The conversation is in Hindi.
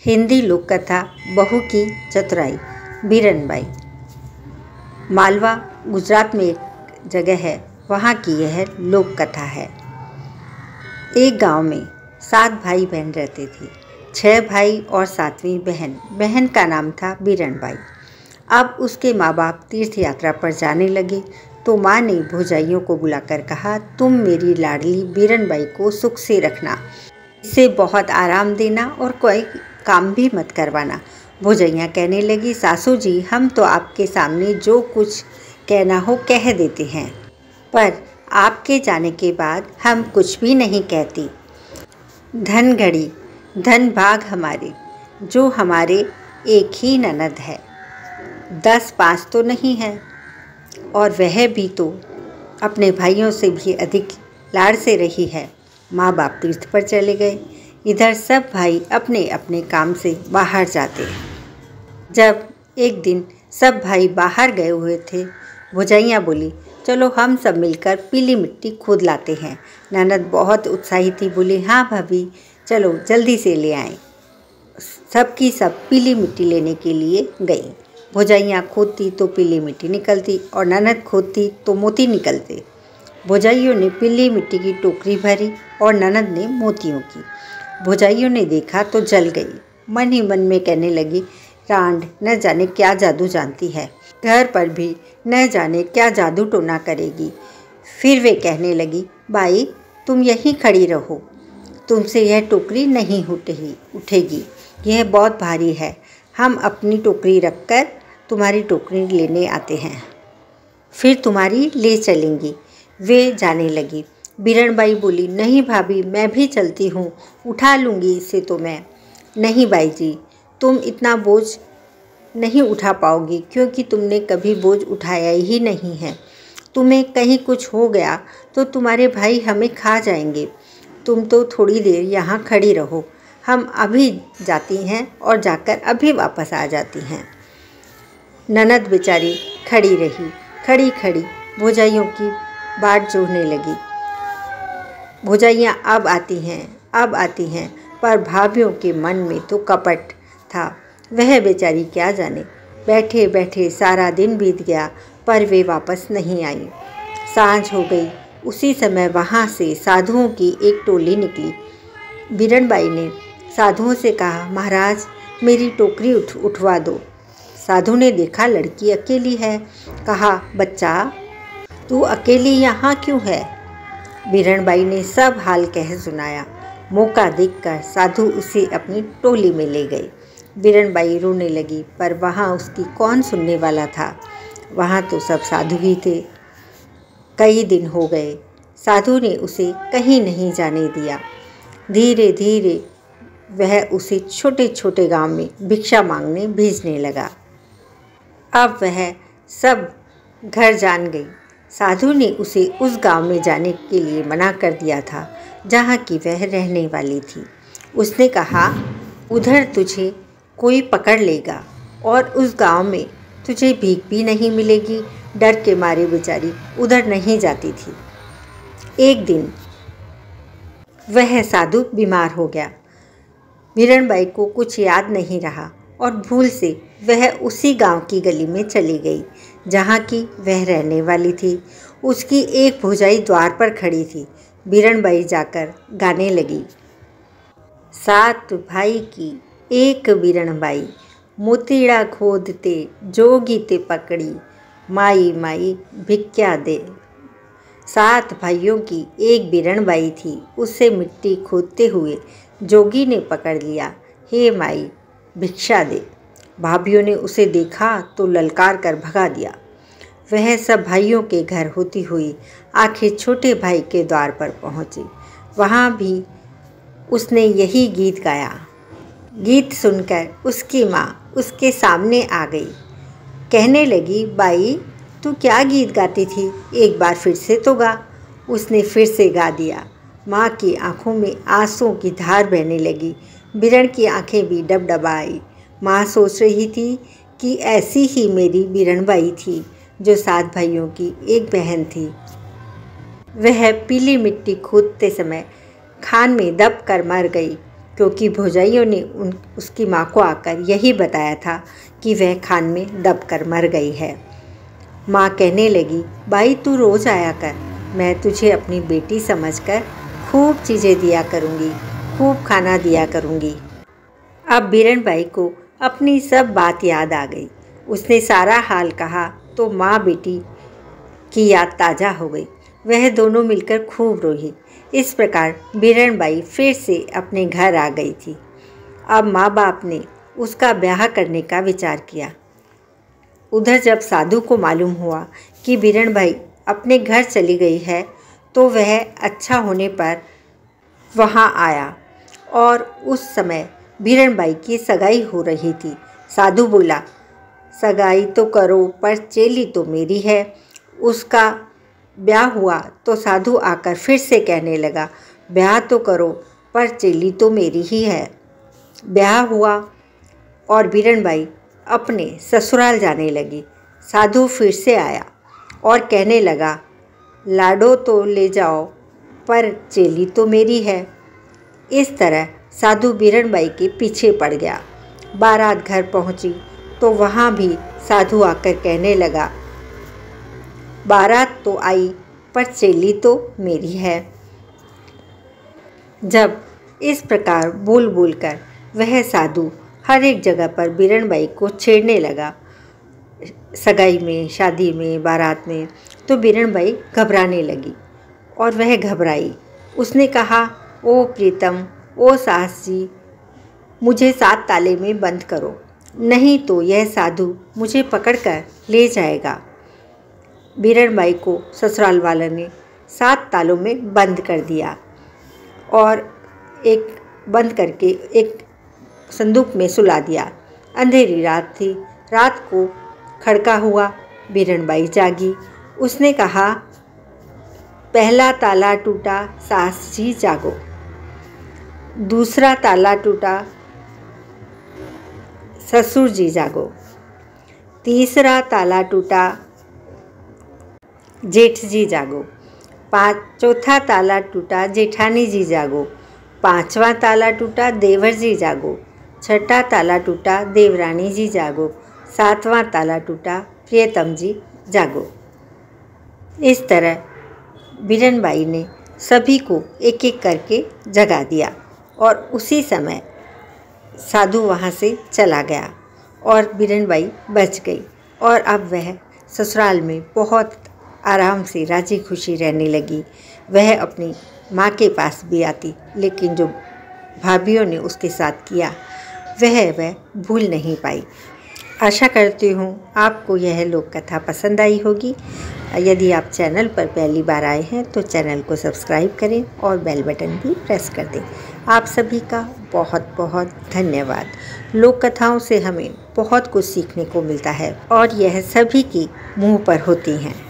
हिंदी लोक कथा बहू की चतुराई, बीरनबाई। मालवा, गुजरात में एक जगह है, वहाँ की यह लोक कथा है। एक गाँव में सात भाई बहन रहते थे, छह भाई और सातवीं बहन। बहन का नाम था बीरनबाई। अब उसके माँ बाप तीर्थ यात्रा पर जाने लगे तो माँ ने भोजाइयों को बुलाकर कहा, तुम मेरी लाडली बीरनबाई को सुख से रखना। इसे बहुत आराम देना और कोई काम भी मत करवाना। भोजैया कहने लगी सासू जी हम तो आपके सामने जो कुछ कहना हो कह देते हैं। पर आपके जाने के बाद हम कुछ भी नहीं कहती। धन घड़ी धन भाग हमारे, जो हमारे एक ही ननद है। दस पाँच तो नहीं है, और वह भी तो अपने भाइयों से भी अधिक लाड़ से रही है। माँ बाप तीर्थ पर चले गए। इधर सब भाई अपने अपने काम से बाहर जाते जब एक दिन सब भाई बाहर गए हुए थे भुजाइयाँ बोली, चलो हम सब मिलकर पीली मिट्टी खोद लाते हैं। ननद बहुत उत्साहित थी, बोली हाँ भाभी, चलो जल्दी से ले आए। सबकी सब पीली मिट्टी लेने के लिए गई। भुजाइयाँ खोदती तो पीली मिट्टी निकलती और ननद खोदती तो मोती निकलते। भुजाइयों ने पीली मिट्टी की टोकरी भरी और ननद ने मोतियों की। भुजाइयों ने देखा तो जल गई। मन ही मन में कहने लगी, रांड, न जाने क्या जादू जानती है। घर पर भी न जाने क्या जादू टोना करेगी। फिर वे कहने लगी भाई तुम यहीं खड़ी रहो। तुमसे यह टोकरी नहीं उठेगी उठेगी। यह बहुत भारी है। हम अपनी टोकरी रखकर तुम्हारी टोकरी लेने आते हैं। फिर तुम्हारी ले चलेंगी। वे जाने लगी। बीरणबाई बोली, नहीं भाभी, मैं भी चलती हूँ, उठा लूँगी इसे तो मैं। नहीं बाई जी तुम इतना बोझ नहीं उठा पाओगी, क्योंकि तुमने कभी बोझ उठाया ही नहीं है। तुम्हें कहीं कुछ हो गया तो तुम्हारे भाई हमें खा जाएँगे। तुम तो थोड़ी देर यहाँ खड़ी रहो। हम अभी जाती हैं और जाकर अभी वापस आ जाती हैं। ननद बेचारी खड़ी रही खड़ी खड़ी भोजाइयों की बाट जोड़ने लगी। भुजाइयाँ अब आती हैं, अब आती हैं, पर भाभीियों के मन में तो कपट था। वह बेचारी क्या जाने? बैठे बैठे सारा दिन बीत गया, पर वे वापस नहीं आई। साँझ हो गई। उसी समय वहाँ से साधुओं की एक टोली निकली। बीरनबाई ने साधुओं से कहा, महाराज, मेरी टोकरी उठ, उठवा दो। साधु ने देखा, लड़की अकेली है। कहा, बच्चा, तू अकेली यहाँ क्यों है? बीरणबाई ने सब हाल कह सुनाया। मौका देखकर साधु उसे अपनी टोली में ले गए। बीरणबाई रोने लगी, पर वहाँ उसकी कौन सुनने वाला था? वहाँ तो सब साधु ही थे। कई दिन हो गए। साधु ने उसे कहीं नहीं जाने दिया। धीरे धीरे वह उसे छोटे छोटे गाँव में भिक्षा मांगने भेजने लगा। अब वह सब घर जान गई। साधु ने उसे उस गाँव में जाने के लिए मना कर दिया था, जहाँ की वह रहने वाली थी। उसने कहा, उधर तुझे कोई पकड़ लेगा और उस गाँव में तुझे भीख भी नहीं मिलेगी। डर के मारे बेचारी उधर नहीं जाती थी। एक दिन वह साधु बीमार हो गया। बीरणबाई को कुछ याद नहीं रहा। और भूल से वह उसी गाँव की गली में चली गई, जहाँ की वह रहने वाली थी। उसकी एक भुजाई द्वार पर खड़ी थी। बीरणबाई जाकर गाने लगी, सात भाई की एक बीरणबाई मोतीड़ा खोदते, जोगी ते पकड़ी, माई माई भिक्या दे। सात भाइयों की एक बीरणबाई थी। उसे मिट्टी खोदते हुए जोगी ने पकड़ लिया। हे माई भिक्षा दे। भाभीियों ने उसे देखा तो ललकार कर भगा दिया। वह सब भाइयों के घर होती हुई आखिर छोटे भाई के द्वार पर पहुँची। वहाँ भी उसने यही गीत गाया। गीत सुनकर उसकी माँ उसके सामने आ गई। कहने लगी, बाई, तू क्या गीत गाती थी? एक बार फिर से तो गा। उसने फिर से गा दिया। माँ की आँखों में आंसुओं की धार बहने लगी। बिरण की आँखें भी डबडबाई। माँ सोच रही थी कि ऐसी ही मेरी बिरणबाई थी, जो सात भाइयों की एक बहन थी। वह पीली मिट्टी खोदते समय खान में दब कर मर गई, क्योंकि भोजाइयों ने उन, उसकी माँ को आकर यही बताया था कि वह खान में दब कर मर गई है। माँ कहने लगी, भाई, तू रोज़ आया कर। मैं तुझे अपनी बेटी समझकर खूब चीज़ें दिया करूँगी। खूब खाना दिया करूँगी। अब बीरन भाई को अपनी सब बात याद आ गई। उसने सारा हाल कहा तो माँ बेटी की याद ताज़ा हो गई। वह दोनों मिलकर खूब रोही इस प्रकार बीरण बाई फिर से अपने घर आ गई थी। अब माँ बाप ने उसका ब्याह करने का विचार किया। उधर जब साधु को मालूम हुआ कि बीरण भाई अपने घर चली गई है तो वह अच्छा होने पर वहाँ आया। और उस समय बीरण बाई की सगाई हो रही थी। साधु बोला, सगाई तो करो, पर चेली तो मेरी है। उसका ब्याह हुआ तो साधु आकर फिर से कहने लगा, ब्याह तो करो, पर चेली तो मेरी ही है। ब्याह हुआ और बीरनबाई अपने ससुराल जाने लगी। साधु फिर से आया और कहने लगा, लाडो तो ले जाओ, पर चेली तो मेरी है। इस तरह साधु बीरनबाई के पीछे पड़ गया। बारात घर पहुँची तो वहाँ भी साधु आकर कहने लगा, बारात तो आई, पर चेली तो मेरी है। जब इस प्रकार बोल बोल कर वह साधु हर एक जगह पर बीरणबाई को छेड़ने लगा, सगाई में, शादी में, बारात में तो बीरणबाई घबराने लगी और वह घबराई। उसने कहा ओ प्रीतम, ओ साहस, मुझे सात ताले में बंद करो। नहीं तो यह साधु मुझे पकड़कर ले जाएगा। बीरणबाई को ससुराल वालों ने सात तालों में बंद कर दिया और एक बंद करके एक संदूक में सुला दिया। अंधेरी रात थी। रात को खड़का हुआ बीरणबाई जागी। उसने कहा, पहला ताला टूटा सास जी जागो। दूसरा ताला टूटा। ससुर जी जागो। तीसरा ताला टूटा। जेठ जी जागो। पाँच, चौथा ताला टूटा। जेठानी जी जागो। पांचवा ताला टूटा। देवर जी जागो। छठा ताला टूटा। देवरानी जी जागो। सातवां ताला टूटा। प्रियतम जी जागो। इस तरह बीरनबाई ने सभी को एक एक करके जगा दिया। और उसी समय साधु वहाँ से चला गया और बीरनबाई बच गई। और अब वह ससुराल में बहुत आराम से राज़ी खुशी रहने लगी। वह अपनी माँ के पास भी आती, लेकिन जो भाभीियों ने उसके साथ किया, वह वह भूल नहीं पाई। आशा करती हूँ आपको यह लोक कथा पसंद आई होगी। यदि आप चैनल पर पहली बार आए हैं तो चैनल को सब्सक्राइब करें और बेल बटन भी प्रेस कर दें। आप सभी का बहुत बहुत धन्यवाद। लोक कथाओं से हमें बहुत कुछ सीखने को मिलता है और यह सभी की मुँह पर होती हैं।